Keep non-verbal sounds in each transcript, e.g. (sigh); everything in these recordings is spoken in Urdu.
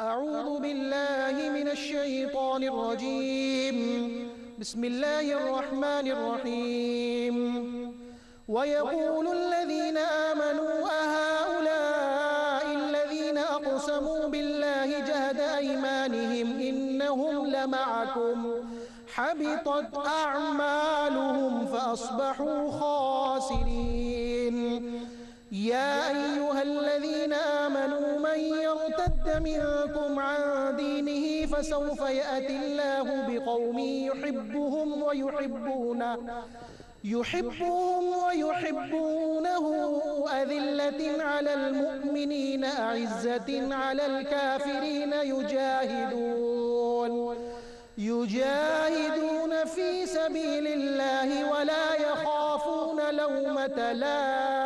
أعوذ بالله من الشيطان الرجيم. بسم الله الرحمن الرحيم. ويقول الذين آمنوا أهؤلاء الذين أقسموا بالله جهد أيمانهم إنهم لمعكم. حبطت أعمالهم فأصبحوا خاسرين. يا أيها الذين منكم عن دينه فسوف يأتي الله بقوم يحبهم ويحبونه يحبهم ويحبونه أذلة على المؤمنين أعزة على الكافرين يجاهدون يجاهدون في سبيل الله ولا يخافون لومة لائم.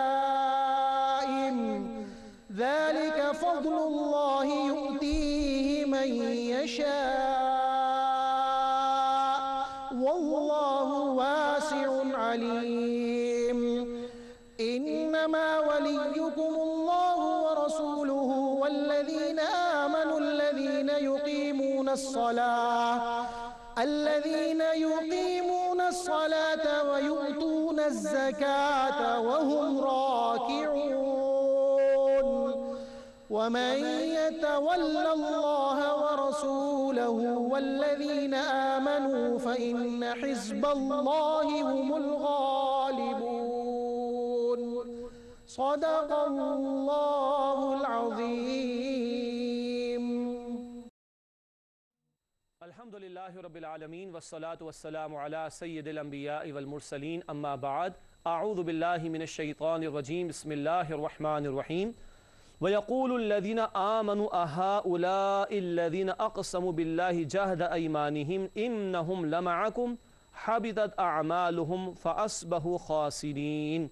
الصلاة. الذين يقيمون الصلاة ويؤتون الزكاة وهم راكعون. ومن يتول الله ورسوله والذين آمنوا فإن حزب الله هم الغالبون. صدق الله العظيم. لله رب العالمين والصلاة والسلام على سيد الأنبياء والمرسلين أما بعد أعوذ بالله من الشيطان الرجيم بسم الله الرحمن الرحيم ويقول الذين آمنوا أهؤلاء الذين أقسموا بالله جهد أيمانهم إنهم لمعكم حبطت أعمالهم فأصبحوا خاسرين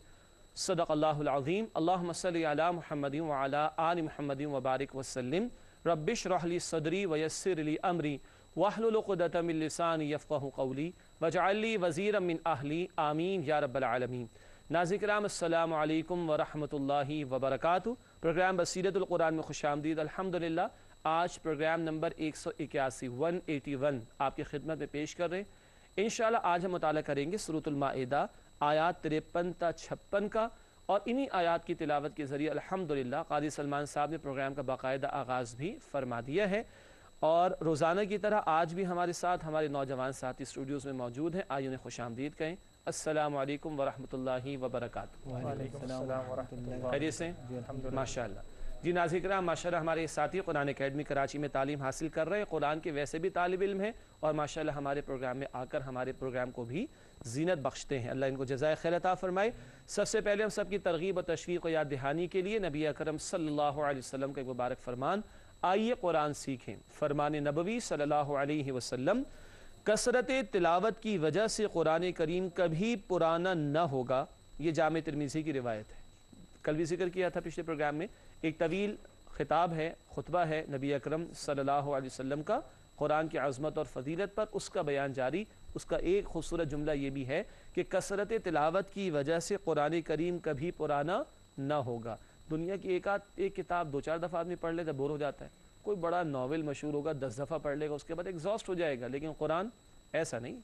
صدق الله العظيم اللهم صل على محمد وعلى آل محمد وبارك وسلم. رب اشرح لي صدري ويسر لي أمري واحلل عقدة من لساني يفقه قولي واجعل لي من أهلي آمين يا رب العالمین ناظرین کرام، السلام علیکم ورحمۃ اللہ وبرکاتہ۔ پروگرام بصیرت القرآن میں خوش آمدید۔ الحمدللہ، آج پروگرام نمبر 181 181 آپ کی خدمت میں پیش کر رہے ہیں۔ انشاءاللہ، آج ہم مطالعہ کریں گے سورۃ المائدہ، آیات تریپن تا چھپن کا۔ اور انہی آیات کی تلاوت کے ذریعے الحمدللہ، قاضی سلمان صاحب نے پروگرام کا باقاعدہ آغاز بھی فرما دیا ہے۔ اور روزانہ کی طرح آج بھی ہمارے ساتھ ہمارے نوجوان ساتھی اسٹوڈیوز میں موجود ہیں۔ آئیے انہیں خوش آمدید کہیں۔ السلام علیکم ورحمۃ اللہ وبرکاتہ۔ خیریت سے؟ ماشاء اللہ جی ناظرین کرام ماشاء اللہ ہمارے ساتھی قرآن اکیڈمی کراچی میں تعلیم حاصل کر رہے ہیں۔ قرآن کے ویسے بھی طالب علم ہیں اور ماشاء اللہ ہمارے پروگرام میں آ کر ہمارے پروگرام کو بھی زینت بخشتے ہیں۔ اللہ ان کو جزائے خیر عطا فرمائے۔ سب سے پہلے ہم سب کی ترغیب و تشویق و یاد دہانی کے لیے نبی اکرم صلی اللہ علیہ وسلم کا ایک مبارک فرمان آئیے قرآن سیکھیں۔ فرمان نبوی صلی اللہ علیہ وسلم، کثرت تلاوت کی وجہ سے قرآن کریم کبھی پرانا نہ ہوگا۔ یہ جامع ترمیزی کی روایت ہے۔ کل بھی ذکر کیا تھا پچھلے پروگرام میں۔ ایک طویل خطاب ہے، خطبہ ہے نبی اکرم صلی اللہ علیہ وسلم کا۔ قرآن کی عظمت اور فضیلت پر اس کا بیان جاری۔ اس کا ایک خوبصورت جملہ یہ بھی ہے کہ کثرت تلاوت کی وجہ سے قرآن کریم کبھی پرانا نہ ہوگا۔ دنیا کی ایک آدھ ایک کتاب دو چار دفعہ آدمی پڑھ لیتا بور ہو جاتا ہے۔ کوئی بڑا ناول مشہور ہوگا، دس دفعہ پڑھ لے گا، اس کے بعد ایگزاسٹ ہو جائے گا، لیکن قرآن ایسا نہیں۔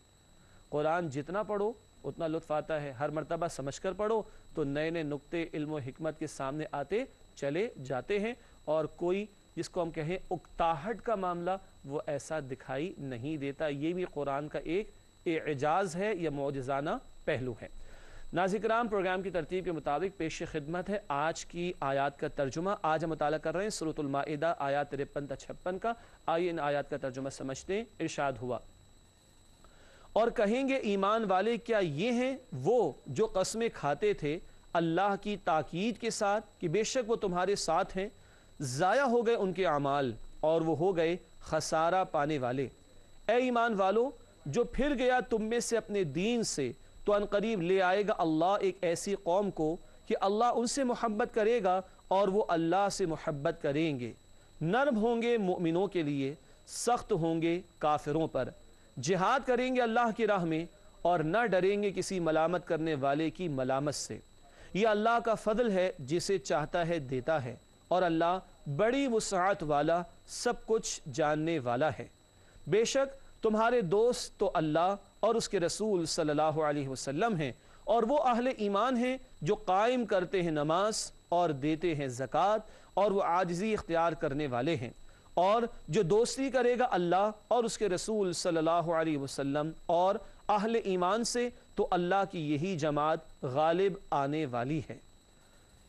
قرآن جتنا پڑھو، اتنا لطف آتا ہے۔ ہر مرتبہ سمجھ کر پڑھو تو نئے نئے نقطے علم و حکمت کے سامنے آتے چلے جاتے ہیں اور کوئی جس کو ہم کہیں اکتاہٹ کا معاملہ، وہ ایسا دکھائی نہیں دیتا۔ یہ بھی قرآن کا ایک اعجاز ہے یا معجزانہ پہلو ہے۔ ناظرین پروگرام کی ترتیب کے مطابق پیش خدمت ہے آج کی آیات کا ترجمہ۔ آج ہم مطالعہ کر رہے ہیں سورۃ المائدہ، آیات ترپن تا چھپن کا۔ آئیے ان آیات کا ترجمہ سمجھتے ہیں۔ ارشاد ہوا۔ اور کہیں گے ایمان والے، کیا یہ ہیں وہ جو قسمیں کھاتے تھے اللہ کی تاکید کے ساتھ کہ بے شک وہ تمہارے ساتھ ہیں، ضائع ہو گئے ان کے اعمال اور وہ ہو گئے خسارہ پانے والے۔ اے ایمان والو، جو پھر گیا تم میں سے اپنے دین سے تو ان قریب لے آئے گا اللہ ایک ایسی قوم کو کہ اللہ ان سے محبت کرے گا اور وہ اللہ سے محبت کریں گے۔ نرم ہوں گے مؤمنوں کے لیے، سخت ہوں گے کافروں پر۔ جہاد کریں گے اللہ کی راہ میں اور نہ ڈریں گے کسی ملامت کرنے والے کی ملامت سے۔ یہ اللہ کا فضل ہے، جسے چاہتا ہے، دیتا ہے۔ اور اللہ بڑی وسعت والا، سب کچھ جاننے والا ہے۔ بے شک تمہارے دوست تو اللہ اور اس کے رسول صلی اللہ علیہ وسلم ہیں اور وہ اہل ایمان ہیں جو قائم کرتے ہیں نماز اور دیتے ہیں زکوٰۃ اور وہ عاجزی اختیار کرنے والے ہیں اور جو دوستی کرے گا اللہ اور اس کے رسول صلی اللہ علیہ وسلم اور اہل ایمان سے تو اللہ کی یہی جماعت غالب آنے والی ہے۔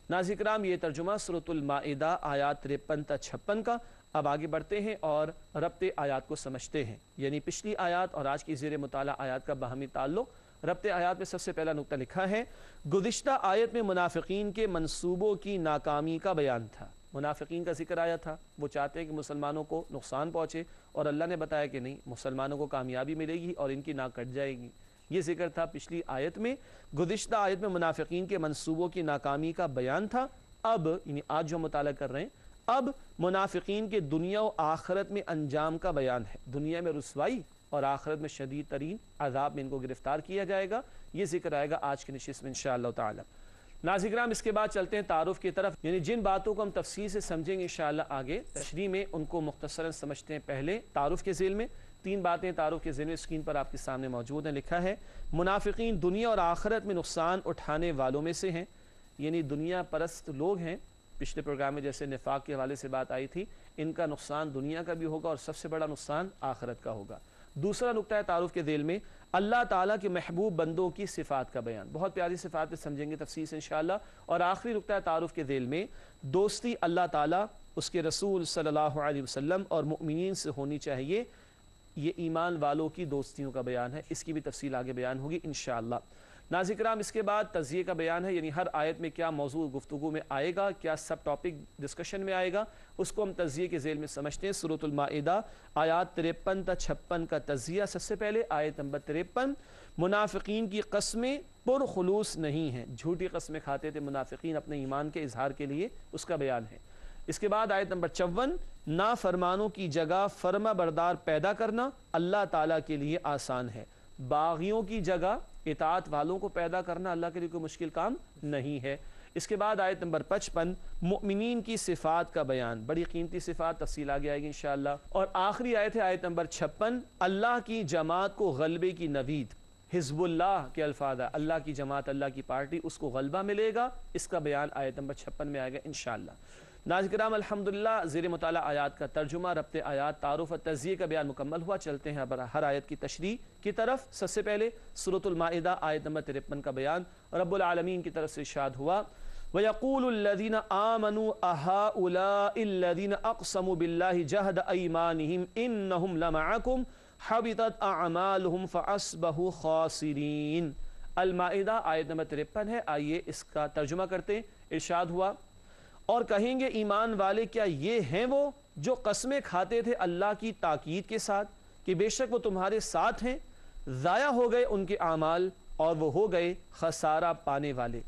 ناظر کرام یہ ترجمہ صورت المائدہ، آیات ترپن تا چھپن کا اب آگے بڑھتے ہیں اور ربط آیات کو سمجھتے ہیں۔ یعنی پچھلی آیات اور آج کی زیر مطالعہ آیات کا باہمی تعلق ربط آیات میں سب سے پہلا نقطہ لکھا ہے۔ گزشتہ آیت میں منافقین کے منصوبوں کی ناکامی کا بیان تھا۔ منافقین کا ذکر آیا تھا۔ وہ چاہتے ہیں کہ مسلمانوں کو نقصان پہنچے اور اللہ نے بتایا کہ نہیں، مسلمانوں کو کامیابی ملے گی اور ان کی ناک کٹ جائے گی۔ یہ ذکر تھا پچھلی آیت میں۔ گزشتہ آیت میں منافقین کے منصوبوں کی ناکامی کا بیان تھا۔ اب یعنی آج جو مطالعہ کر رہے ہیں اب منافقین کے دنیا و آخرت میں انجام کا بیان ہے۔ دنیا میں رسوائی اور آخرت میں شدید ترین عذاب میں ان کو گرفتار کیا جائے گا۔ یہ ذکر آئے گا آج کی نشست میں انشاءاللہ تعالی۔ ناظرام اس کے بعد چلتے ہیں تعارف کی طرف۔ یعنی جن باتوں کو ہم تفصیل سے سمجھیں گے انشاءاللہ آگے۔ تشریح میں ان کو مختصراً سمجھتے ہیں پہلے تعارف کے ذیل میں۔ تین باتیں تعارف کے ذیل میں اسکرین پر آپ کے سامنے موجود ہیں، لکھا ہے، منافقین دنیا اور آخرت میں نقصان اٹھانے والوں میں سے ہیں۔ یعنی دنیا پرست لوگ ہیں۔ پچھلے پروگرام میں جیسے نفاق کے حوالے سے بات آئی تھی، ان کا نقصان دنیا کا بھی ہوگا اور سب سے بڑا نقصان آخرت کا ہوگا۔ دوسرا نقطہ ہے تعارف کے ذیل میں، اللہ تعالیٰ کے محبوب بندوں کی صفات کا بیان۔ بہت پیاری صفات سمجھیں گے تفصیل سے انشاءاللہ۔ اور آخری نقطہ ہے تعارف کے ذیل میں، دوستی اللہ تعالیٰ، اس کے رسول صلی اللہ علیہ وسلم اور مؤمنین سے ہونی چاہیے۔ یہ ایمان والوں کی دوستیوں کا بیان ہے۔ اس کی بھی تفصیل آگے بیان ہوگی انشاءاللہ۔ ناظرام اس کے بعد تجزیے کا بیان ہے یعنی ہر آیت میں کیا موضوع گفتگو میں آئے گا، کیا سب ٹاپک ڈسکشن میں آئے گا، اس کو ہم تجزیے کے ذیل میں سمجھتے ہیں صورت المائدہ، آیات تریپن تا چھپن کا تجزیہ۔ سب سے پہلے آیت نمبر تریپن منافقین کی قسمیں پر خلوص نہیں ہیں۔ جھوٹی قسمیں کھاتے تھے منافقین اپنے ایمان کے اظہار کے لیے، اس کا بیان ہے۔ اس کے بعد آیت نمبر چون، نافرمانوں کی جگہ فرما بردار پیدا کرنا اللہ تعالیٰ کے لیے آسان ہے۔ باغیوں کی جگہ اطاعت والوں کو پیدا کرنا اللہ کے لیے کوئی مشکل کام نہیں ہے۔ اس کے بعد آیت نمبر پچپن، مؤمنین کی صفات کا بیان۔ بڑی قیمتی صفات، تفصیل آگے آئے گی انشاءاللہ۔ اور آخری آیت ہے آیت نمبر چھپن، اللہ کی جماعت کو غلبے کی نوید۔ حزب اللہ کے الفاظ ہے اللہ کی جماعت، اللہ کی پارٹی، اس کو غلبہ ملے گا۔ اس کا بیان آیت نمبر چھپن میں آئے گا انشاءاللہ۔ ناظر کرام، الحمدللہ، زیر مطالعہ آیات کا ترجمہ، ربط آیات، تعارف و تجزیے کا بیان مکمل ہوا، چلتے ہیں ہر آیت کی تشریح کی طرف۔ سب سے پہلے صورت المائدہ، آیت نمبر ترپن کا بیان۔ رب العالمین کی طرف سے اشاد ہوا، وَيَقُولُ الَّذِينَ آمَنُوا أَهَاؤُلَاءِ الَّذِينَ أَقْسَمُوا بِاللَّهِ جَهْدَ أَيْمَانِهِمْ إِنَّهُمْ لَمَعَكُمْ، حَبِطَتْ أَعْمَالُهُمْ فَأَصْبَحُوا خَاسِرِينَ۔ المائدہ، آیت نمبر ترپن ہے۔ آئیے اس کا ترجمہ کرتے ارشاد ہوا اور کہیں گے ایمان والے کیا یہ ہیں وہ جو قسمیں کھاتے تھے اللہ کی تاکید کے ساتھ کہ بے شک وہ تمہارے ساتھ ہیں؟ ضائع ہو گئے ان کے اعمال اور وہ ہو گئے خسارہ پانے والے۔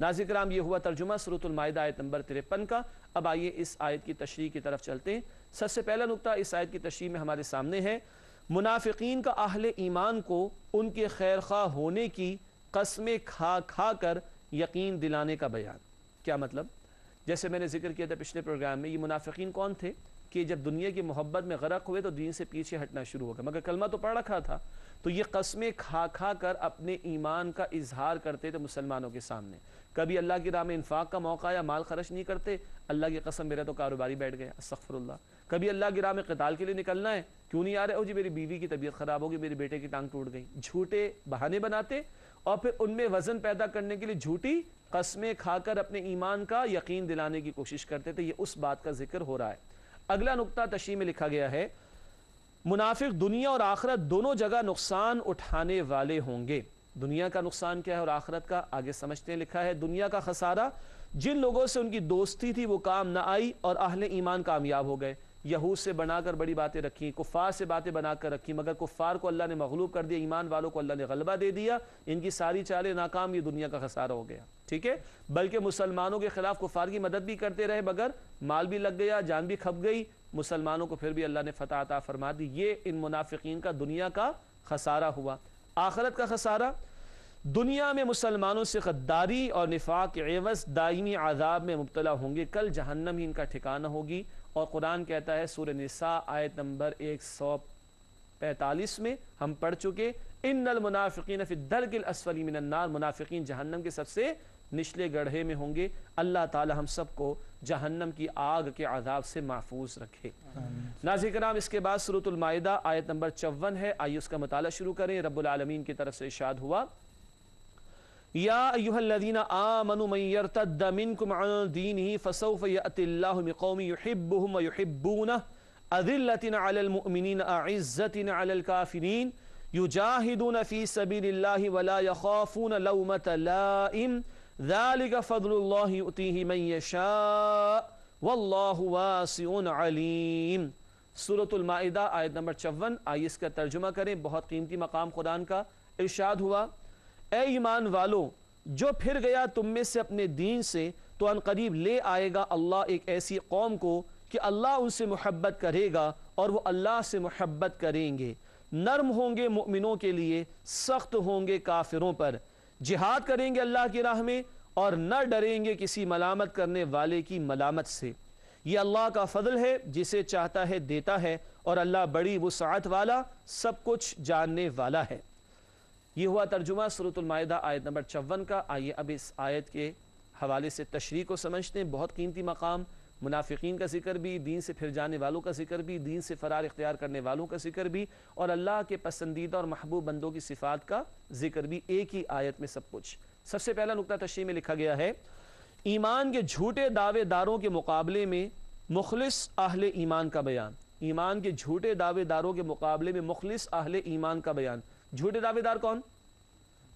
ناظر کرام، یہ ہوا ترجمہ صورت المائدہ آیت نمبر ترپن کا۔ اب آئیے اس آیت کی تشریح کی طرف چلتے ہیں۔ سب سے پہلا نقطہ اس آیت کی تشریح میں ہمارے سامنے ہے۔ منافقین کا اہل ایمان کو ان کے خیر خواہ ہونے کی قسمیں کھا کھا کر یقین دلانے کا بیان۔ کیا مطلب؟ جیسے میں نے ذکر کیا تھا پچھلے پروگرام میں، یہ منافقین کون تھے؟ کہ جب دنیا کی محبت میں غرق ہوئے تو دین سے پیچھے ہٹنا شروع ہو گیا۔ مگر کلمہ تو پڑھ رکھا تھا۔ تو یہ قسمیں کھا کھا کر اپنے ایمان کا اظہار کرتے تھے مسلمانوں کے سامنے۔ کبھی اللہ کی راہ میں انفاق کا موقع یا مال خرچ نہیں کرتے، اللہ کی قسم میرا تو کاروباری بیٹھ گیا، استغفر اللہ۔ کبھی اللہ کی راہ میں قتال کے لیے نکلنا ہے، کیوں نہیں آ رہے؟ ہو جی میری بیوی کی طبیعت خراب ہوگی میرے بیٹے کی ٹانگ ٹوٹ گئی۔ جھوٹے بہانے بناتے اور پھر ان میں وزن پیدا کرنے کے لیے جھوٹی قسمیں کھا کر اپنے ایمان کا یقین دلانے کی کوشش کرتے تھے، یہ اس بات کا ذکر ہو رہا ہے۔ اگلا نقطہ تشریح میں لکھا گیا ہے، منافق دنیا اور آخرت دونوں جگہ نقصان اٹھانے والے ہوں گے۔ دنیا کا نقصان کیا ہے اور آخرت کا؟ آگے سمجھتے ہیں، لکھا ہے، دنیا کا خسارہ جن لوگوں سے ان کی دوستی تھی وہ کام نہ آئی اور اہل ایمان کامیاب ہو گئے۔ یہود سے بنا کر بڑی باتیں رکھی، کفار سے باتیں بنا کر رکھی، مگر کفار کو اللہ نے مغلوب کر دیا، ایمان والوں کو اللہ نے غلبہ دے دیا، ان کی ساری چالیں ناکام، یہ دنیا کا خسارہ ہو گیا۔ ٹھیک ہے؟ بلکہ مسلمانوں کے خلاف کفار کی مدد بھی کرتے رہے، مگر مال بھی لگ گیا، جان بھی کھپ گئی، مسلمانوں کو پھر بھی اللہ نے فتح عطا فرما دی۔ یہ ان منافقین کا دنیا کا خسارہ ہوا۔ آخرت کا خسارہ، دنیا میں مسلمانوں سے غداری اور نفاق کے عوض، دائمی عذاب میں مبتلا ہوں گے، کل جہنم ہی ان کا ٹھکانہ ہوگی۔ اور قرآن کہتا ہے سورہ نساء آیت نمبر ایک سو پینتالیس میں ہم پڑھ چکے ان المنافقین فی الدرک الاسفلی من النار منافقین جہنم کے سب سے نچلے گڑھے میں ہوں گے۔ اللہ تعالی ہم سب کو جہنم کی آگ کے عذاب سے محفوظ رکھے۔ ناظر کرام اس کے بعد سورة المائدہ آیت نمبر چون ہے۔ آئیے اس کا مطالعہ شروع کریں۔ رب العالمین کی طرف سے اشاد ہوا۔ یا ایوہ الذین آمنوا من یرتد منکم عن دینہ فسوف یأتی اللہ بقوم یحبهم ویحبونہ اذلت علی المؤمنین اعزت علی الكافرین یجاہدون فی سبیل اللہ ولا یخافون لومت لائم ذلك فضل اللہ یؤتیہ من یشاء واللہ واسع علیم سورة المائدہ آیت نمبر چون آئیے اس کا ترجمہ کریں بہت قیمتی مقام قرآن کا ارشاد ہوا اے ایمان والو، جو پھر گیا تم میں سے اپنے دین سے، تو ان قریب لے آئے گا اللہ ایک ایسی قوم کو کہ اللہ ان سے محبت کرے گا اور وہ اللہ سے محبت کریں گے۔ نرم ہوں گے مؤمنوں کے لیے، سخت ہوں گے کافروں پر۔ جہاد کریں گے اللہ کی راہ میں اور نہ ڈریں گے کسی ملامت کرنے والے کی ملامت سے۔ یہ اللہ کا فضل ہے، جسے چاہتا ہے دیتا ہے اور اللہ بڑی وسعت والا، سب کچھ جاننے والا ہے۔ یہ ہوا ترجمہ سورة المائدہ آیت نمبر چون کا۔ آئیے اب اس آیت کے حوالے سے تشریح کو سمجھتے ہیں۔ بہت قیمتی مقام، منافقین کا ذکر بھی، دین سے پھر جانے والوں کا ذکر بھی، دین سے فرار اختیار کرنے والوں کا ذکر بھی، اور اللہ کے پسندیدہ اور محبوب بندوں کی صفات کا ذکر بھی۔ ایک ہی آیت میں سب کچھ۔ سب سے پہلا نقطہ تشریح میں لکھا گیا ہے، ایمان کے جھوٹے دعوے داروں کے مقابلے میں مخلص اہل ایمان کا بیان۔ ایمان کے جھوٹے دعوے داروں کے مقابلے میں مخلص اہل ایمان کا بیان۔ جھوٹے دعوے دار کون؟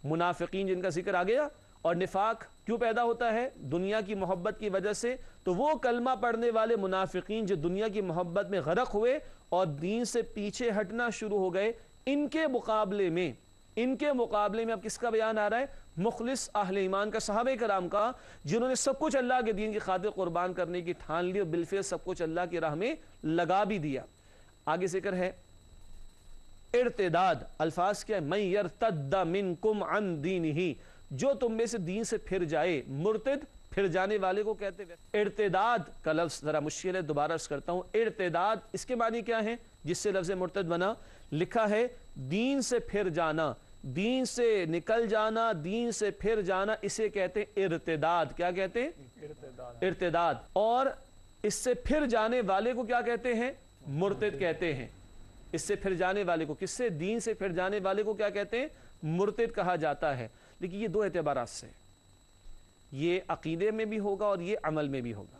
منافقین جن کا ذکر آ گیا اور نفاق کیوں پیدا ہوتا ہے؟ دنیا کی محبت کی وجہ سے۔ تو وہ کلمہ پڑھنے والے منافقین جو دنیا کی محبت میں غرق ہوئے اور دین سے پیچھے ہٹنا شروع ہو گئے، ان کے مقابلے میں، ان کے مقابلے میں اب کس کا بیان آ رہا ہے؟ مخلص اہل ایمان کا، صحابہ کرام کا، جنہوں نے سب کچھ اللہ کے دین کی خاطر قربان کرنے کی ٹھان لی اور بالفعل سب کچھ اللہ کی راہ میں لگا بھی دیا۔ آگے ذکر ہے۔ ارتداد الفاظ کیا ہے؟ من یرتد منکم عن دینہی. جو تم میں سے دین سے پھر جائے مرتد پھر جانے والے کو کہتے ہیں ارتداد کا لفظ ذرا مشکل ہے دوبارہ اس کرتا ہوں۔ ارتداد اس کے معنی کیا ہے جس سے لفظ مرتد بنا لکھا ہے دین سے پھر جانا دین سے نکل جانا دین سے پھر جانا اسے کہتے ہیں ارتداد۔ کیا کہتے ہیں؟ ارتداد۔ اور اس سے پھر جانے والے کو کیا کہتے ہیں؟ مرتد کہتے ہیں۔ اس سے پھر جانے والے کو، کس سے؟ دین سے پھر جانے والے کو کیا کہتے ہیں؟ مرتد کہا جاتا ہے۔ لیکن یہ دو اعتبارات سے۔ یہ عقیدے میں بھی ہوگا اور یہ عمل میں بھی ہوگا۔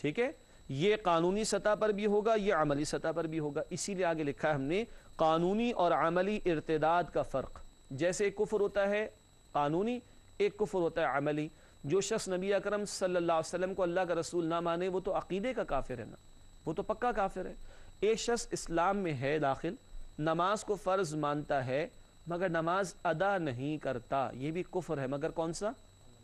ٹھیک ہے؟ یہ قانونی سطح پر بھی ہوگا، یہ عملی سطح پر بھی ہوگا۔ اسی لیے آگے لکھا ہے ہم نے، قانونی اور عملی ارتداد کا فرق۔ جیسے ایک کفر ہوتا ہے قانونی، ایک کفر ہوتا ہے عملی۔ جو شخص نبی اکرم صلی اللہ علیہ وسلم کو اللہ کا رسول نہ مانے، وہ تو عقیدے کا کافر ہے نا۔ وہ تو پکا کافر ہے۔ ایک شخص اسلام میں ہے داخل، نماز کو فرض مانتا ہے، مگر نماز ادا نہیں کرتا، یہ بھی کفر ہے۔ مگر کون سا؟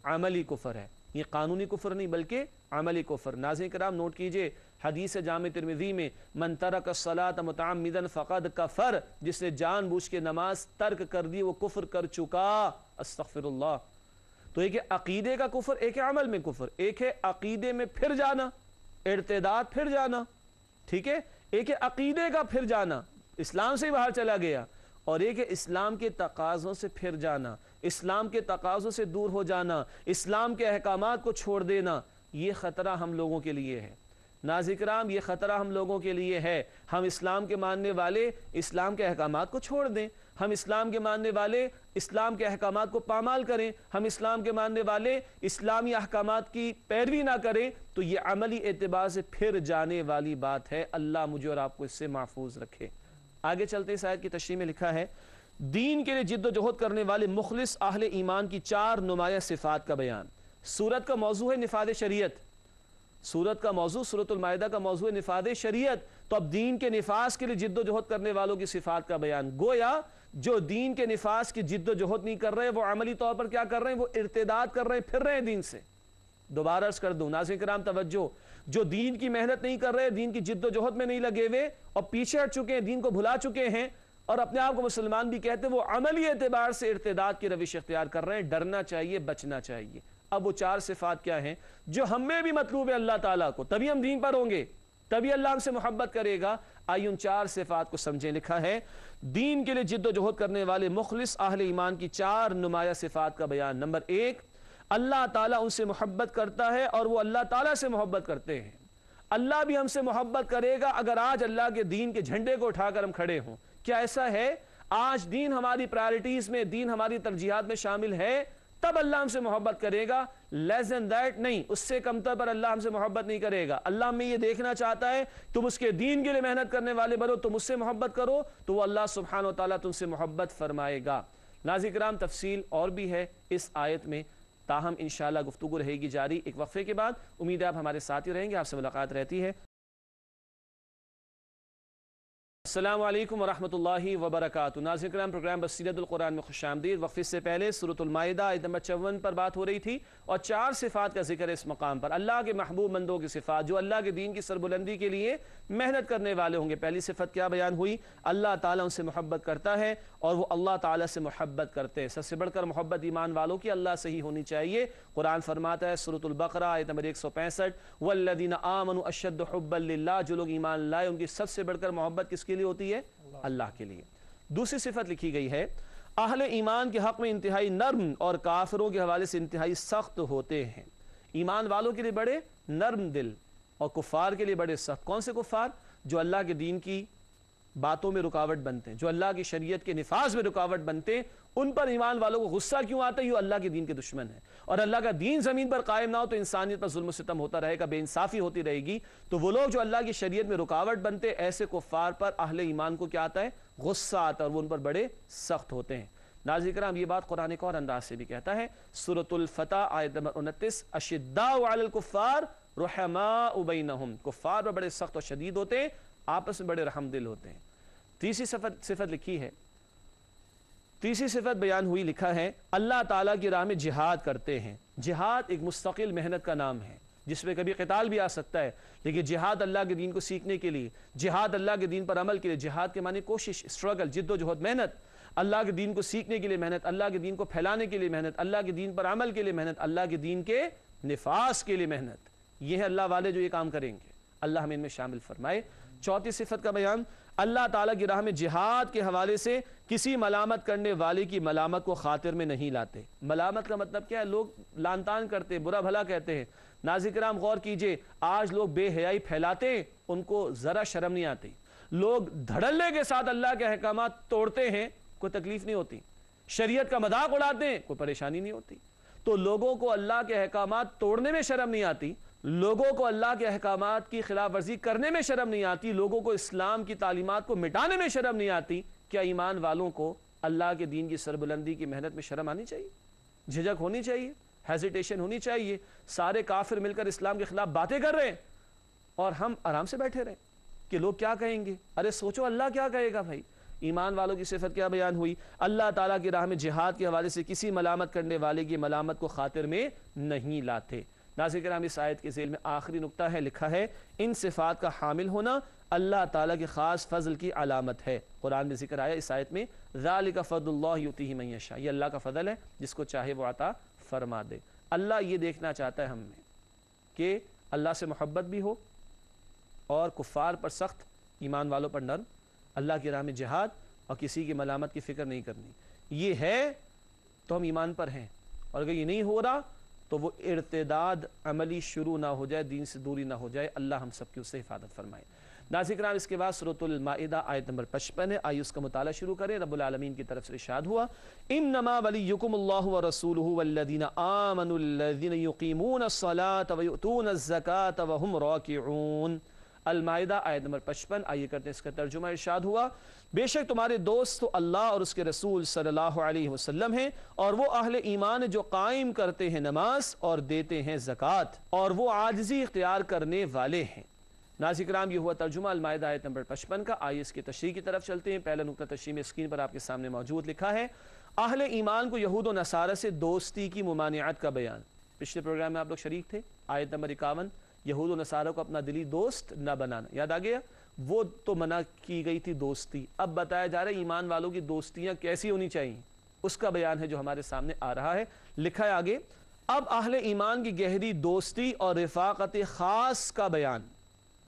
عملی کفر ہے۔ یہ قانونی کفر نہیں، بلکہ عملی کفر۔ ناظرین کرام، نوٹ کیجیے، حدیث جامع ترمذی میں، من ترک الصلاة متعمدا فقد کفر جس نے جان بوجھ کے نماز ترک کر دی، وہ کفر کر چکا۔ استغفر اللہ تو ایک ہے عقیدے کا کفر، ایک ہے عمل میں کفر۔ ایک ہے عقیدے میں پھر جانا، ارتداد پھر جانا۔ ٹھیک ہے؟ ایک ہے عقیدے کا پھر جانا، اسلام سے ہی باہر چلا گیا، اور ایک ہے اسلام کے تقاضوں سے پھر جانا، اسلام کے تقاضوں سے دور ہو جانا، اسلام کے احکامات کو چھوڑ دینا، یہ خطرہ ہم لوگوں کے لیے ہے۔ نازکرام یہ خطرہ ہم لوگوں کے لیے ہے۔ ہم اسلام کے ماننے والے اسلام کے احکامات کو چھوڑ دیں۔ ہم اسلام کے ماننے والے اسلام کے احکامات کو پامال کریں۔ ہم اسلام کے ماننے والے اسلامی احکامات کی پیروی نہ کریں۔ تو یہ عملی اعتبار سے پھر جانے والی بات ہے۔ اللہ مجھے اور آپ کو اس سے محفوظ رکھے۔ آگے چلتے اس آیت کی تشریح میں لکھا ہے، دین کے لیے جد و جہد کرنے والے مخلص اہل ایمان کی چار نمایاں صفات کا بیان۔ سورت کا موضوع ہے نفاذ شریعت۔ سورت کا موضوع، سورت المائدہ کا موضوع ہے نفاذ شریعت۔ تو اب دین کے نفاذ کے لیے جد و جہد کرنے والوں کی صفات کا بیان۔ گویا جو دین کے نفاذ کی جد و جہد نہیں کر رہے، وہ عملی طور پر کیا کر رہے ہیں؟ وہ ارتداد کر رہے ہیں، پھر رہے ہیں دین سے۔ دوبارہ اس کر دوں، ناظرین کرام، توجہ۔ جو دین کی محنت نہیں کر رہے، دین کی جد و جہد میں نہیں لگے ہوئے اور پیچھے ہٹ چکے ہیں، دین کو بھلا چکے ہیں اور اپنے آپ کو مسلمان بھی کہتے ہیں، وہ عملی اعتبار سے ارتداد کی روش اختیار کر رہے ہیں۔ ڈرنا چاہیے، بچنا چاہیے۔ اب وہ چار صفات کیا ہیں جو ہمیں بھی مطلوب ہے اللہ تعالیٰ کو۔ تبھی ہم دین پر ہوں گے۔ تبھی اللہ ہم سے محبت کرے گا۔ آئی ان چار صفات کو سمجھیں۔ لکھا ہے، دین کے لیے جد و جہد کرنے والے مخلص اہل ایمان کی چار نمایاں صفات کا بیان۔ نمبر ایک، اللہ تعالیٰ ان سے محبت کرتا ہے اور وہ اللہ تعالیٰ سے محبت کرتے ہیں۔ اللہ بھی ہم سے محبت کرے گا اگر آج اللہ کے دین کے جھنڈے کو اٹھا کر ہم کھڑے ہوں۔ کیا ایسا ہے؟ آج دین ہماری پرائرٹیز میں، دین ہماری ترجیحات میں شامل ہے۔ تب اللہ ہم سے محبت کرے گا لیس دین دیٹ نہیں، اس سے کمتر پر اللہ ہم سے محبت نہیں کرے گا۔ اللہ ہمیں یہ دیکھنا چاہتا ہے، تم اس کے دین کے لیے محنت کرنے والے بنو، تم اس سے محبت کرو، تو وہ اللہ سبحانہ و تعالیٰ تم سے محبت فرمائے گا۔ نازی کرام، تفصیل اور بھی ہے۔ اس آیت میں تاہم انشاءاللہ گفتگو رہے گی جاری۔ ایک وقفے کے بعد، امید ہے آپ ہمارے ساتھ ہی رہیں گے، آپ سے ملاقات رہتی ہے۔ السلام علیکم ورحمۃ اللہ وبرکاتہ۔ ناظرین کرام، پروگرام بصیرت القرآن میں خوش آمدید۔ وقفے سے پہلے صورت المائدہ آیت نمبر چون پر بات ہو رہی تھی اور چار صفات کا ذکر ہے اس مقام پر۔ اللہ کے محبوب مندوں کی صفات، جو اللہ کے دین کی سربلندی کے لیے محنت کرنے والے ہوں گے۔ پہلی صفت کیا بیان ہوئی؟ اللہ تعالیٰ ان سے محبت کرتا ہے اور وہ اللہ تعالیٰ سے محبت کرتے ہیں۔ سب سے بڑھ کر محبت ایمان والوں کی اللہ سے ہی ہونی چاہیے۔ قرآن فرماتا ہے صورت البقرہ، آیت نمبر 165 والذین آمنوا اشد حبا للہ جو لوگ ایمان لائے، ان کی سب سے بڑھ کر محبت کس کے لیے ہوتی ہے؟ اللہ کے لیے۔ دوسری صفت لکھی گئی ہے، اہل ایمان کے حق میں انتہائی نرم اور کافروں کے حوالے سے انتہائی سخت ہوتے ہیں۔ ایمان والوں کے لیے بڑے نرم دل اور کفار کے لیے بڑے سخت۔ کون سے کفار؟ جو اللہ کے دین کی باتوں میں رکاوٹ بنتے ہیں، جو اللہ کی شریعت کے نفاذ میں رکاوٹ بنتے ہیں، ان پر ایمان والوں کو غصہ کیوں آتا ہے؟ یہ اللہ کے دین کے دشمن ہے اور اللہ کا دین زمین پر قائم نہ ہو تو انسانیت پر ظلم و ستم ہوتا رہے گا، بے انصافی ہوتی رہے گی۔ تو وہ لوگ جو اللہ کی شریعت میں رکاوٹ بنتے ہیں، ایسے کفار پر اہل ایمان کو کیا آتا ہے؟ غصہ آتا ہے اور وہ ان پر بڑے سخت ہوتے ہیں۔ ناظر کرام، یہ بات قرآن کو اور انداز سے بھی کہتا ہے، سورة الفتح، آیت نمبر انتیس، اشداء علی الکفار رحماء بینہم۔ کفار پر بڑے سخت و شدید ہوتے ہیں آپس میں بڑے رحم دل ہوتے ہیں۔ تیسری صفت, صفت لکھی ہے۔ تیسری صفت بیان ہوئی لکھا ہے اللہ تعالیٰ کی راہ میں جہاد کرتے ہیں۔ جہاد ایک مستقل محنت کا نام ہے جس میں کبھی قتال بھی آ سکتا ہے لیکن جہاد اللہ کے دین کو سیکھنے کے لیے جہاد اللہ کے دین پر عمل کے لیے جہاد کے معنی کوشش اسٹرگل جد و جہد محنت۔ اللہ کے دین کو سیکھنے کے لیے محنت اللہ کے دین کو پھیلانے کے لیے محنت اللہ کے دین پر عمل کے لیے محنت اللہ کے دین کے نفاذ کے لیے محنت۔ یہ ہے اللہ والے جو یہ کام کریں گے۔ اللہ ہمیں ان میں شامل فرمائے۔ چوتھی صفت کا بیان، اللہ تعالیٰ کی راہ میں جہاد کے حوالے سے کسی ملامت کرنے والے کی ملامت کو خاطر میں نہیں لاتے۔ ملامت کا مطلب کیا ہے؟ لوگ لانتان کرتے برا بھلا کہتے ہیں۔ ناظر کرام، غور کیجیے، آج لوگ بے حیائی پھیلاتے ہیں، ان کو ذرا شرم نہیں آتی۔ لوگ دھڑلے کے ساتھ اللہ کے احکامات توڑتے ہیں، کوئی تکلیف نہیں ہوتی۔ شریعت کا مذاق اڑاتے ہیں، کوئی پریشانی نہیں ہوتی۔ تو لوگوں کو اللہ کے احکامات توڑنے میں شرم نہیں آتی۔ لوگوں کو اللہ کے احکامات کی خلاف ورزی کرنے میں شرم نہیں آتی، لوگوں کو اسلام کی تعلیمات کو مٹانے میں شرم نہیں آتی، کیا ایمان والوں کو اللہ کے دین کی سربلندی کی محنت میں شرم آنی چاہیے؟ جھجک ہونی چاہیے ہیزیٹیشن ہونی چاہیے، سارے کافر مل کر اسلام کے خلاف باتیں کر رہے ہیں اور ہم آرام سے بیٹھے رہے کہ لوگ کیا کہیں گے؟ ارے سوچو اللہ کیا کہے گا بھائی؟ ایمان والوں کی صفت کیا بیان ہوئی؟ اللہ تعالیٰ کی راہ میں جہاد کے حوالے سے کسی ملامت کرنے والے کی ملامت کو خاطر میں نہیں لاتے۔ ناظر کرام، اس آیت کے ذیل میں آخری نقطہ ہے، لکھا ہے، ان صفات کا حامل ہونا اللہ تعالیٰ کے خاص فضل کی علامت ہے۔ قرآن میں ذکر آیا، اس آیت میں ذَلِكَ فَضُ اللَّهِ يُتِهِ مَنْ یہ اللہ کا فضل ہے، جس کو چاہے وہ عطا فرما دے۔ اللہ یہ دیکھنا چاہتا ہے ہم میں کہ اللہ سے محبت بھی ہو اور کفار پر سخت، ایمان والوں پر نرم، اللہ کی راہ میں جہاد اور کسی کی ملامت کی فکر نہیں کرنی۔ یہ ہے تو ہم ایمان پر ہیں، اور اگر یہ نہیں ہو رہا تو وہ ارتداد عملی شروع نہ ہو جائے، دین سے دوری نہ ہو جائے، اللہ ہم سب کی اس سے حفاظت فرمائے۔ ناظر کرام اس کے بعد سورۃ المائدہ، آیت نمبر 55 ہے۔ آئیے اس کا مطالعہ شروع کریں۔ رب العالمین کی طرف سے ارشاد ہوا۔ انما ولیکم اللہ ورسولہ والذین آمنوا الذین یقیمون الصلاة ویؤتون الزکاة وهم راکعون۔ المائدہ، آیت نمبر 55 آئیے کرتے ہیں اس کا ترجمہ۔ ارشاد ہوا۔ بے شک تمہارے دوست تو اللہ اور اس کے رسول صلی اللہ علیہ وسلم ہیں اور وہ اہل ایمان جو قائم کرتے ہیں نماز اور دیتے ہیں زکوٰۃ اور وہ عاجزی اختیار کرنے والے ہیں۔ ناظر کرام، یہ ہوا ترجمہ المائدہ آیت نمبر 55 کا۔ آئیے اس کی تشریح کی طرف چلتے ہیں۔ پہلا نقطہ تشریح میں اسکرین پر آپ کے سامنے موجود لکھا ہے۔ اہل ایمان کو یہود و نصارہ سے دوستی کی ممانعت کا بیان۔ پچھلے پروگرام میں آپ لوگ شریک تھے۔ آیت نمبر اکاون، یہود و نصارہ کو اپنا دلی دوست نہ بنانا۔ یاد آ گیا؟ وہ تو منع کی گئی تھی دوستی۔ اب بتایا جا رہا ہے ایمان والوں کی دوستیاں کیسی ہونی چاہیے۔ اس کا بیان ہے جو ہمارے سامنے آ رہا ہے۔ لکھا ہے آگے۔ اب اہل ایمان کی گہری دوستی اور رفاقت خاص کا بیان۔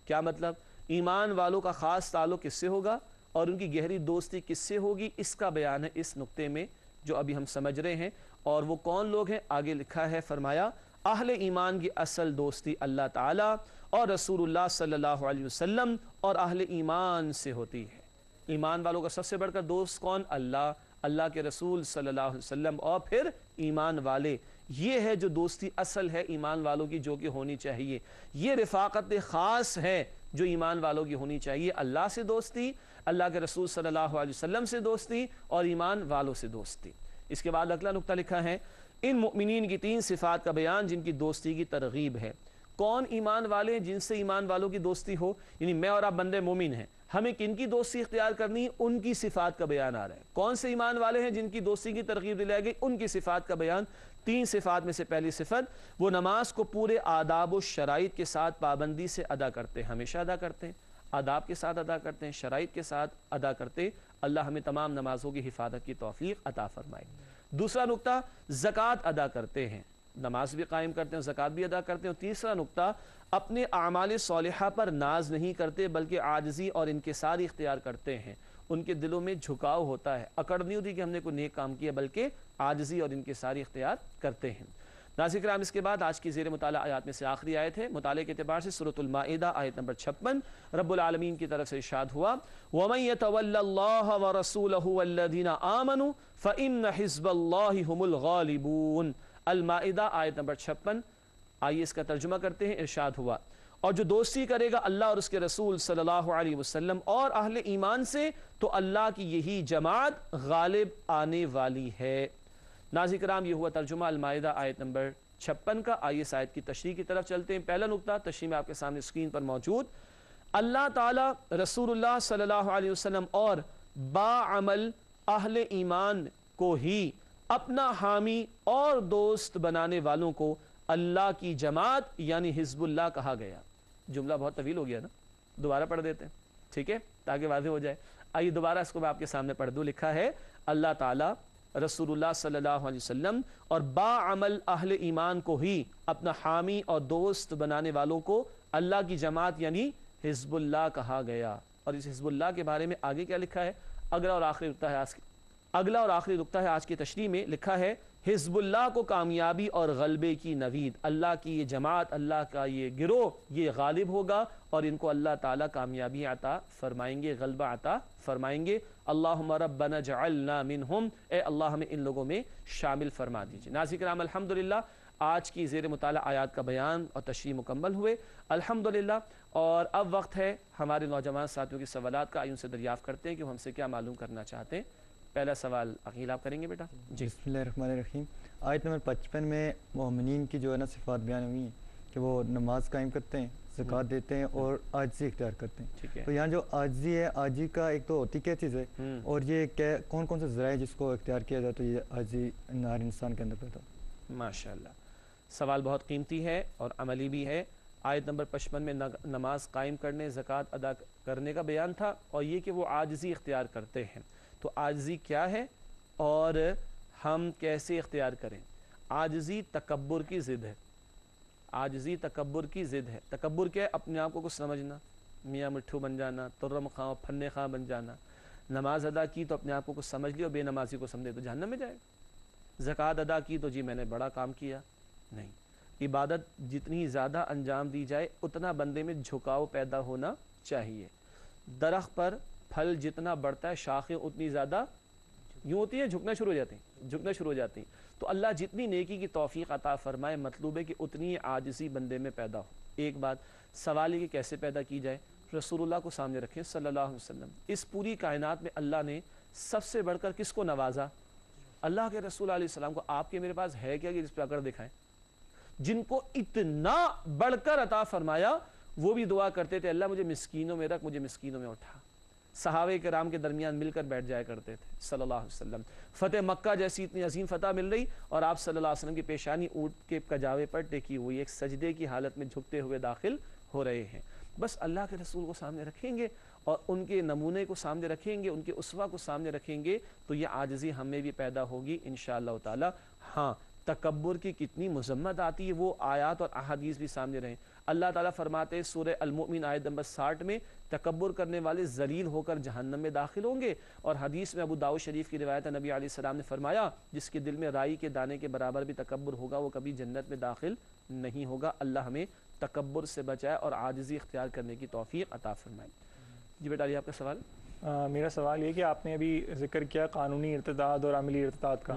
کیا مطلب؟ ایمان والوں کا خاص تعلق کس سے ہوگا اور ان کی گہری دوستی کس سے ہوگی؟ اس کا بیان ہے اس نقطے میں جو ابھی ہم سمجھ رہے ہیں۔ اور وہ کون لوگ ہیں؟ آگے لکھا ہے، فرمایا اہل ایمان کی اصل دوستی اللہ تعالیٰ اور رسول اللہ صلی اللہ علیہ وسلم اور اہل ایمان سے ہوتی ہے۔ ایمان والوں کا سب سے بڑھ کر دوست کون؟ اللہ۔ اللہ کے رسول صلی اللہ علیہ وسلم۔ اور پھر ایمان والے۔ یہ ہے جو دوستی اصل ہے ایمان والوں کی جو کہ ہونی چاہیے۔ یہ رفاقت خاص ہے جو ایمان والوں کی ہونی چاہیے۔ اللہ سے دوستی، اللہ کے رسول صلی اللہ علیہ وسلم سے دوستی اور ایمان والوں سے دوستی۔ اس کے بعد اگلا نقطہ لکھا ہے۔ ان مؤمنین کی تین صفات کا بیان جن کی دوستی کی ترغیب ہے۔ کون ایمان والے جن سے ایمان والوں کی دوستی ہو؟ یعنی میں اور آپ بندے مومن ہیں۔ ہمیں کن کی دوستی اختیار کرنی ان کی صفات کا بیان آ رہا ہے۔ کون سے ایمان والے ہیں جن کی دوستی کی ترغیب دلائی گئی ان کی صفات کا بیان۔ تین صفات میں سے پہلی صفت، وہ نماز کو پورے آداب و شرائط کے ساتھ پابندی سے ادا کرتے ہیں۔ ہمیشہ ادا کرتے ہیں۔ آداب کے ساتھ ادا کرتے ہیں، شرائط کے ساتھ ادا کرتے اللہ ہمیں تمام نمازوں کی حفاظت کی توفیق عطا فرمائے۔ دوسرا نقطہ، زکوٰۃ ادا کرتے ہیں۔ نماز بھی قائم کرتے ہیں، زکوٰۃ بھی ادا کرتے ہیں۔ تیسرا نقطہ، اپنے اعمال صالحہ پر ناز نہیں کرتے، بلکہ عاجزی اور انکسار اختیار کرتے ہیں۔ ان کے دلوں میں جھکاؤ ہوتا ہے۔ اکڑ نہیں ہوتی کہ ہم نے کوئی نیک کام کیا، بلکہ عاجزی اور انکساری اختیار کرتے ہیں۔ ناظر کرام، اس کے بعد آج کی زیر مطالعہ آیات میں سے آخری آیت ہے۔ مطالعہ کے اعتبار سے سورة المائدہ، آیت نمبر چھپن، رب العالمین کی طرف سے ارشاد ہوا۔ وَمَن يَتَوَلَّ اللَّهَ وَرَسُولَهُ وَالَّذِينَ آمَنُوا فَإِنَّ حِزْبَ اللَّهِ هُمُ الْغَالِبُونَ۔ المائدہ، آیت نمبر چھپن۔ آئیے اس کا ترجمہ کرتے ہیں، ارشاد ہوا۔ اور جو دوستی کرے گا اللہ اور اس کے رسول صلی اللہ علیہ وسلم اور اہل ایمان سے، تو اللہ کی یہی جماعت غالب آنے والی ہے۔ ناظر کرام، یہ ہوا ترجمہ المائدہ آیت نمبر چھپن کا۔ آئیے اس آیت کی تشریح کی طرف چلتے ہیں۔ پہلا نقطہ تشریح میں آپ کے سامنے اسکرین پر موجود۔ اللہ تعالی رسول اللہ صلی اللہ علیہ وسلم اور با عمل اہل ایمان کو ہی اپنا حامی اور دوست بنانے والوں کو اللہ کی جماعت یعنی حزب اللہ کہا گیا۔ جملہ بہت طویل ہو گیا نا۔ دوبارہ پڑھ دیتے ہیں۔ ٹھیک ہے؟ تاکہ واضح ہو جائے۔ آئیے دوبارہ اس کو میں آپ کے سامنے پڑھ دوں۔ لکھا ہے، اللہ تعالیٰ رسول اللہ صلی اللہ علیہ وسلم اور با عمل اہل ایمان کو ہی اپنا حامی اور دوست بنانے والوں کو اللہ کی جماعت یعنی حزب اللہ کہا گیا۔ اور اس حزب اللہ کے بارے میں آگے کیا لکھا ہے؟ اگلا اور آخری رکتا ہے آج اگلا اور آخری رکتا ہے آج کی تشریح میں لکھا ہے حزب اللہ کو کامیابی اور غلبے کی نوید۔ اللہ کی یہ جماعت، اللہ کا یہ گروہ، یہ غالب ہوگا اور ان کو اللہ تعالیٰ کامیابی عطا فرمائیں گے، غلبہ عطا فرمائیں گے۔ اللہم ربنا جعلنا منہم۔ اے اللہ، ہمیں ان لوگوں میں شامل فرما دیجیے۔ ناظر کرام، الحمدللہ، آج کی زیر مطالعہ آیات کا بیان اور تشریح مکمل ہوئے۔ الحمدللہ، اور اب وقت ہے ہمارے نوجوان ساتھیوں کی سوالات کا۔ آئیوں سے دریافت کرتے ہیں کہ وہ ہم سے کیا معلوم کرنا چاہتے ہیں۔ پہلا سوال عقیل آپ کریں گے بیٹا؟ جی۔ بسم اللہ الرحمن الرحیم۔ آیت نمبر پچپن میں مومنین کی جو ہے نا صفات بیان ہوئی کہ وہ نماز قائم کرتے ہیں زکوٰۃ دیتے ہیں اور آجزی اختیار کرتے ہیں۔ تو یہاں جو آجزی ہے آجی کا ایک تو ہوتی کیا چیز ہے؟ اور یہ کون کون سے ذرائع جس کو اختیار کیا جائے تو یہ آجزی نار انسان کے اندر پیدا ہو ماشاءاللہ۔ سوال بہت قیمتی ہے اور عملی بھی ہے۔ آیت نمبر پچپن میں نماز قائم کرنے زکوٰۃ ادا کرنے کا بیان تھا اور یہ کہ وہ آجزی اختیار کرتے ہیں۔ تو آجزی کیا ہے اور ہم کیسے اختیار کریں؟ آجزی تکبر کی ضد ہے۔ آجزی تکبر کی ضد ہے۔ تکبر کیا ہے؟ اپنے آپ کو کچھ سمجھنا، میاں مٹھو بن جانا، ترم خاں پھنے خاں بن جانا۔ نماز ادا کی تو اپنے آپ کو کچھ سمجھ لی اور بے نمازی کو سمجھے تو جہنم میں جائے۔ زکوٰۃ ادا کی تو جی میں نے بڑا کام کیا۔ نہیں۔ عبادت جتنی زیادہ انجام دی جائے، اتنا بندے میں جھکاؤ پیدا ہونا چاہیے۔ درخت پر پھل جتنا بڑھتا ہے، شاخیں اتنی زیادہ یوں ہوتی ہیں، جھکنا شروع ہو جاتی ہیں، جھکنا شروع ہو جاتی ہیں۔ تو اللہ جتنی نیکی کی توفیق عطا فرمائے، مطلوب ہے کہ اتنی عاجزی بندے میں پیدا ہو۔ ایک بات، سوال یہ کہ کیسے پیدا کی جائے؟ رسول اللہ کو سامنے رکھیں، صلی اللہ علیہ وسلم۔ اس پوری کائنات میں اللہ نے سب سے بڑھ کر کس کو نوازا؟ اللہ کے رسول علیہ السلام کو۔ آپ کے میرے پاس ہے کیا کہ جس پہ اگر دکھائیں؟ جن کو اتنا بڑھ کر عطا فرمایا، وہ بھی دعا کرتے تھے، اللہ مجھے مسکینوں میں رکھ، مجھے مسکینوں میں اٹھا۔ صحابہ کرام کے درمیان مل کر بیٹھ جایا کرتے تھے، صلی اللہ علیہ وسلم۔ فتح مکہ جیسی اتنی عظیم فتح مل رہی اور آپ صلی اللہ علیہ وسلم کی پیشانی اونٹ کے کجاوے پر ٹیکی ہوئی، ایک سجدے کی حالت میں جھکتے ہوئے داخل ہو رہے ہیں۔ بس اللہ کے رسول کو سامنے رکھیں گے اور ان کے نمونے کو سامنے رکھیں گے، ان کے اسوا کو سامنے رکھیں گے تو یہ عاجزی ہمیں بھی پیدا ہوگی انشاءاللہ تعالی۔ ہاں تکبر کی کتنی مذمت آتی ہے وہ آیات اور احادیث بھی سامنے رہیں۔ اللہ تعالیٰ فرماتے ہیں سورہ المؤمن آیت نمبر ساٹھ میں تکبر کرنے والے ذلیل ہو کر جہنم میں داخل ہوں گے۔ اور حدیث میں ابو داؤ شریف کی روایت نبی علیہ السلام نے فرمایا جس کے دل میں رائی کے دانے کے برابر بھی تکبر ہوگا وہ کبھی جنت میں داخل نہیں ہوگا۔ اللہ ہمیں تکبر سے بچائے اور عاجزی اختیار کرنے کی توفیق عطا فرمائے۔ جی بیٹا علی آپ کا سوال؟ میرا سوال یہ کہ آپ نے ابھی ذکر کیا قانونی ارتداد اور عملی ارتداد کا۔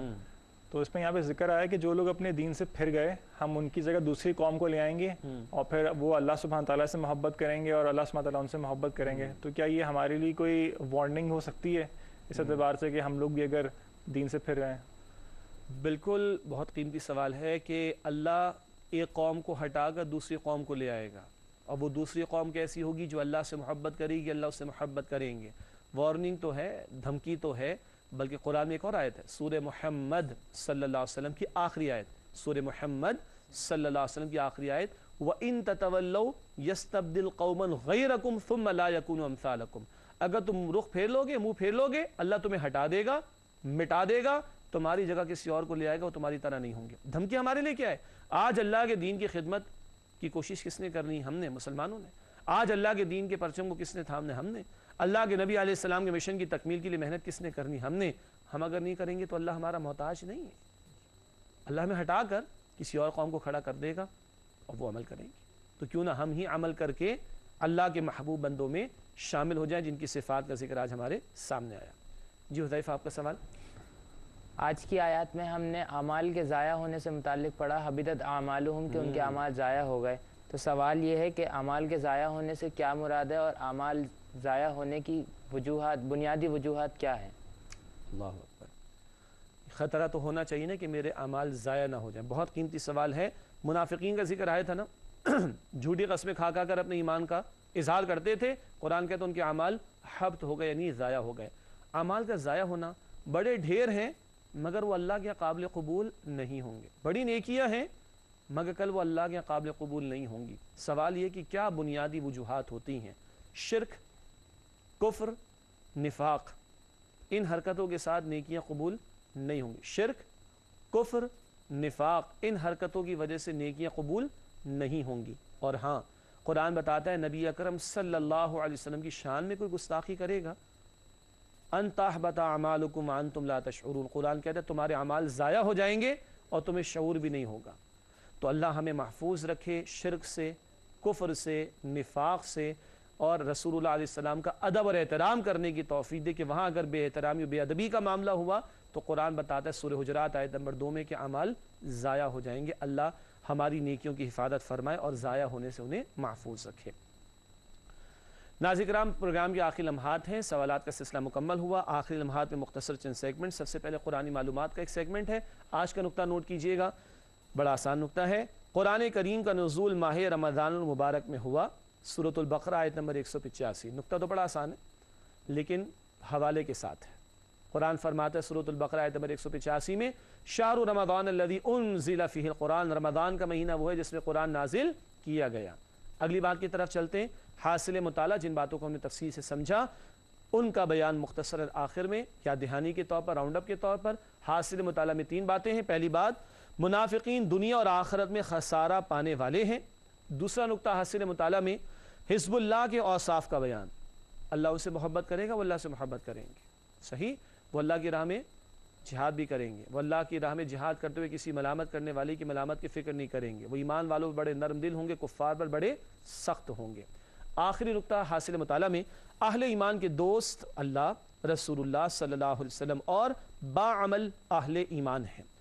تو اس میں یہاں پہ ذکر آیا کہ جو لوگ اپنے دین سے پھر گئے ہم ان کی جگہ دوسری قوم کو لے آئیں گے اور پھر وہ اللہ سبحانہ تعالیٰ سے محبت کریں گے اور اللہ سبحانہ تعالیٰ ان سے محبت کریں گے۔ تو کیا یہ ہمارے لیے کوئی وارننگ ہو سکتی ہے اس اعتبار سے کہ ہم لوگ بھی اگر دین سے پھر گئے؟ بالکل بہت قیمتی سوال ہے کہ اللہ ایک قوم کو ہٹا کر دوسری قوم کو لے آئے گا۔ اور وہ دوسری قوم کیسی ہوگی جو اللہ سے محبت کرے گی اللہ اس سے محبت کریں گے۔ وارننگ تو ہے دھمکی تو ہے بلکہ قرآن میں ایک اور آیت ہے، سورہ محمد صلی اللہ علیہ وسلم کی آخری آیت۔ سورہ محمد صلی اللہ علیہ وسلم کی آخری آیت، وَإِن تَتَوَلَّوْ يَسْتَبْدِلْ قَوْمًا غَيْرَكُمْ ثُمَّ لَا يَكُونُ أَمْثَالَكُمْ۔ اگر تم رخ پھیر لو گے منہ پھیر لو گے اللہ تمہیں ہٹا دے گا، مٹا دے گا، تمہاری جگہ کسی اور کو لے آئے گا، وہ تمہاری طرح نہیں ہوں گے۔ دھمکی ہمارے لیے کیا ہے؟ آج اللہ کے دین کی خدمت کی کوشش کس نے کرنی؟ ہم نے، مسلمانوں نے۔ آج اللہ کے دین کے پرچم کو کس نے تھامنے؟ ہم نے۔ اللہ کے نبی علیہ السلام کے مشن کی تکمیل کے لیے محنت کس نے کرنی؟ ہم نے. ہم اگر نہیں کریں گے تو اللہ ہمارا محتاج نہیں ہے. اللہ ہمیں ہٹا کر کسی اور قوم کو کھڑا کر دے گا اور وہ عمل کریں گے. تو کیوں نہ ہم ہی عمل کر کے اللہ کے محبوب بندوں میں شامل ہو جائیں جن کی صفات کا ذکر آج ہمارے سامنے آیا. جی حضیفہ آپ کا سوال؟ آج کی آیات میں ہم نے اعمال کے ضائع ہونے سے متعلق پڑھا حبیدت اعمالہم کہ ان کے اعمال ضائع ہو گئے. تو سوال یہ ہے کہ اعمال کے ضائع ہونے سے کیا مراد ہے اور اعمال ضائع ہونے کی وجوہات، بنیادی وجوہات کیا ہیں؟ اللہ اکبر۔ خطرہ تو ہونا چاہیے نا کہ میرے اعمال ضائع نہ ہو جائیں۔ بہت قیمتی سوال ہے۔ منافقین کا ذکر آیا تھا نا۔ (clears throat) جھوٹی قسمیں کھا کھا کر اپنے ایمان کا اظہار کرتے تھے۔ قرآن کہتے ان کے اعمال حبت ہو گئے یعنی ضائع ہو گئے۔ اعمال کا ضائع ہونا بڑے ڈھیر ہیں، مگر وہ اللہ کے قابل قبول نہیں ہوں گے۔ بڑی نیکیاں ہیں، مگر کل وہ اللہ کے قابل قبول نہیں ہوں گی۔ سوال یہ کہ کیا بنیادی وجوہات ہوتی ہیں؟ شرک کفر، نفاق، ان حرکتوں کے ساتھ نیکیاں قبول نہیں ہوں گی۔ شرک، کفر، نفاق، ان حرکتوں کی وجہ سے نیکیاں قبول نہیں ہوں گی۔ اور ہاں قرآن بتاتا ہے نبی اکرم صلی اللہ علیہ وسلم کی شان میں کوئی گستاخی کرے گا۔ ان تحبط اعمالکم انتم لا تشعرون۔ قرآن کہتا ہے تمہارے اعمال ضائع ہو جائیں گے اور تمہیں شعور بھی نہیں ہوگا۔ تو اللہ ہمیں محفوظ رکھے شرک سے، کفر سے، نفاق سے اور رسول اللہ علیہ السلام کا ادب اور احترام کرنے کی توفیق دے کہ وہاں اگر بے احترامی و بے ادبی کا معاملہ ہوا تو قرآن بتاتا ہے سورہ حجرات آیت نمبر دو میں کہ اعمال ضائع ہو جائیں گے۔ اللہ ہماری نیکیوں کی حفاظت فرمائے اور ضائع ہونے سے انہیں محفوظ رکھے۔ ناظرام پروگرام کے آخری لمحات ہیں۔ سوالات کا سلسلہ مکمل ہوا۔ آخری لمحات میں مختصر چند سیگمنٹ سب سے پہلے قرآن معلومات کا ایک سیگمنٹ ہے۔ آج کا نقطہ نوٹ کیجیے گا۔ بڑا آسان نقطہ ہے۔ قرآن کریم کا نزول ماہ رمضان المبارک میں ہوا۔ صورت البقرہ آیت نمبر 185 نقطہ تو بڑا آسان ہے، لیکن حوالے کے ساتھ ہے۔ قرآن فرماتا ہے صورت البقرہ آیت نمبر 185 میں شاہ رمضان الذي انزل فيه القرآن، رمضان کا مہینہ وہ ہے جس میں قرآن نازل کیا گیا۔ اگلی بات کی طرف چلتے ہیں، حاصل مطالعہ، جن باتوں کو ہم نے تفصیل سے سمجھا، ان کا بیان مختصر آخر میں، یا دہانی کے طور پر راؤنڈ اپ کے طور پر۔ حاصل مطالعہ میں تین باتیں ہیں۔ پہلی بات، منافقین دنیا اور آخرت میں خسارہ پانے والے ہیں۔ دوسرا نقطہ حاصل مطالعہ میں حزب اللہ کے اوصاف کا بیان۔ اللہ اسے محبت کرے گا، وہ اللہ سے محبت کریں گے۔ صحیح؟ وہ اللہ کی راہ میں جہاد بھی کریں گے۔ وہ اللہ کی راہ میں جہاد کرتے ہوئے کسی ملامت کرنے والی کی ملامت کی فکر نہیں کریں گے۔ وہ ایمان والوں پر بڑے نرم دل ہوں گے، کفار پر بڑے سخت ہوں گے۔ آخری نقطہ حاصل مطالعہ میں، اہل ایمان کے دوست اللہ، رسول اللہ صلی اللہ علیہ وسلم اور باعمل اہل ایمان ہیں۔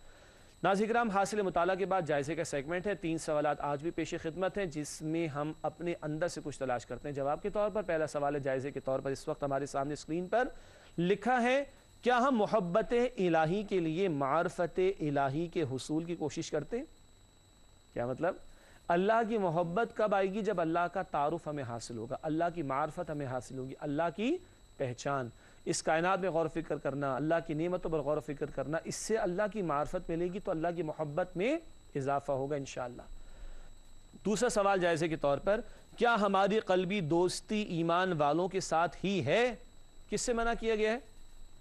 ناظر کرام حاصل مطالعہ کے بعد جائزے کا سیگمنٹ ہے۔ تین سوالات آج بھی پیش خدمت ہیں، جس میں ہم اپنے اندر سے کچھ تلاش کرتے ہیں۔ جواب کے طور پر پہلا سوال ہے، جائزے کے طور پر اس وقت ہمارے سامنے اسکرین پر لکھا ہے، کیا ہم محبت الہی کے لیے معرفت الہی کے حصول کی کوشش کرتے ہیں؟ کیا مطلب؟ اللہ کی محبت کب آئے گی؟ جب اللہ کا تعارف ہمیں حاصل ہوگا۔ اللہ کی معرفت ہمیں حاصل ہوگی، اللہ کی پہچان۔ اس کائنات میں غور و فکر کرنا، اللہ کی نعمتوں پر غور و فکر کرنا، اس سے اللہ کی معرفت ملے گی تو اللہ کی محبت میں اضافہ ہوگا انشاءاللہ۔ دوسرا سوال جائزے کے طور پر، کیا ہماری قلبی دوستی ایمان والوں کے ساتھ ہی ہے؟ کس سے منع کیا گیا ہے؟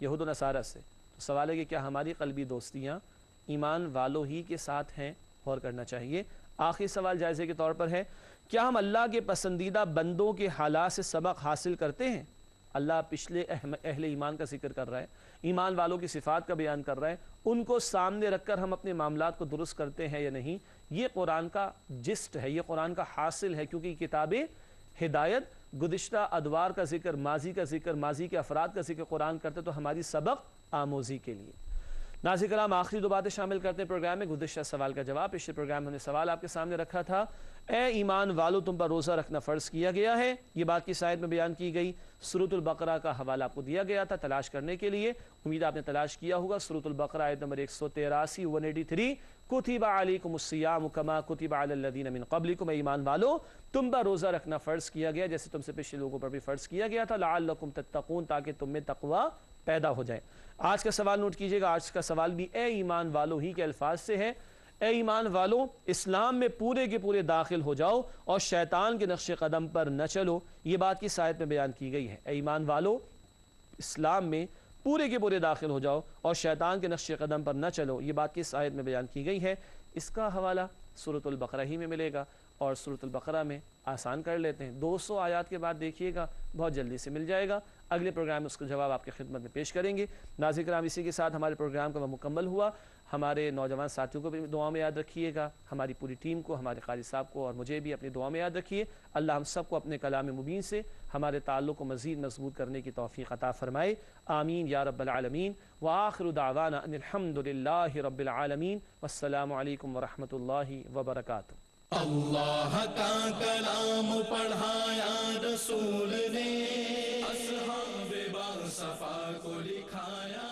یہود و نصارہ سے۔ تو سوال ہے کہ کیا ہماری قلبی دوستیاں ایمان والوں ہی کے ساتھ ہیں؟ غور کرنا چاہیے۔ آخری سوال جائزے کے طور پر ہے، کیا ہم اللہ کے پسندیدہ بندوں کے حالات سے سبق حاصل کرتے ہیں؟ اللہ پچھلے اہل ایمان کا ذکر کر رہا ہے، ایمان والوں کی صفات کا بیان کر رہا ہے، ان کو سامنے رکھ کر ہم اپنے معاملات کو درست کرتے ہیں یا نہیں، یہ قرآن کا جسٹ ہے، یہ قرآن کا حاصل ہے، کیونکہ یہ کتابیں ہدایت، گزشتہ ادوار کا ذکر، ماضی کا ذکر، ماضی کے افراد کا ذکر قرآن کرتے تو ہماری سبق آموزی کے لیے۔ ناظر کرام آخری دو باتیں شامل کرتے ہیں پروگرام میں، گزشتہ سوال کا جواب۔ پچھلے پروگرام میں ہم نے سوال آپ کے سامنے رکھا تھا۔ اے ایمان والو، تم پر روزہ رکھنا فرض کیا گیا ہے۔ یہ بات کی سائد میں بیان کی گئی۔ سروت البقرہ کا حوالہ آپ کو دیا گیا تھا تلاش کرنے کے لیے۔ امید آپ نے تلاش کیا ہوگا۔ سروت البقرہ آیت نمبر ایک سو تیراسی ون ایٹی تھری کتب علیکم السیام کما کتب علی الذین من قبلکم۔ اے ایمان والو، تم پر روزہ رکھنا فرض کیا گیا، جیسے تم سے پچھلے لوگوں پر بھی فرض کیا گیا تھا۔ لعلکم تتقون، تاکہ تم میں تقوی پیدا ہو جائے۔ آج کا سوال نوٹ کیجیے گا، آج کا سوال بھی اے ایمان والو ہی کے الفاظ سے ہے۔ اے ایمان والو اسلام میں پورے کے پورے داخل ہو جاؤ اور شیطان کے نقش قدم پر نہ چلو۔ یہ بات کی سائد میں بیان کی گئی ہے۔ اے ایمان والو اسلام میں پورے کے پورے داخل ہو جاؤ اور شیطان کے نقش قدم پر نہ چلو۔ یہ بات کی سائد میں بیان کی گئی ہے۔ اس کا حوالہ صورت البقرہ ہی میں ملے گا اور صورت البقرہ میں آسان کر لیتے ہیں۔ دو سو آیات کے بعد دیکھیے گا، بہت جلدی سے مل جائے گا۔ اگلے پروگرام میں اس کا جواب آپ کی خدمت میں پیش کریں گے۔ ناظر کرام، اسی کے ساتھ ہمارے پروگرام کا وہ مکمل ہوا۔ ہمارے نوجوان ساتھیوں کو بھی دعا میں یاد رکھیے گا۔ ہماری پوری ٹیم کو، ہمارے قاری صاحب کو اور مجھے بھی اپنی دعا میں یاد رکھیے۔ اللہ ہم سب کو اپنے کلام مبین سے، ہمارے تعلق کو مزید مضبوط کرنے کی توفیق عطا فرمائے۔ آمین یا رب العالمین۔ وآخر دعوانا ان الحمد للہ رب العالمین۔ والسلام علیکم ورحمۃ اللہ وبرکاتہ۔ اللہ کا کلام پڑھایا رسول نے اصحاب بار صفا کو لکھایا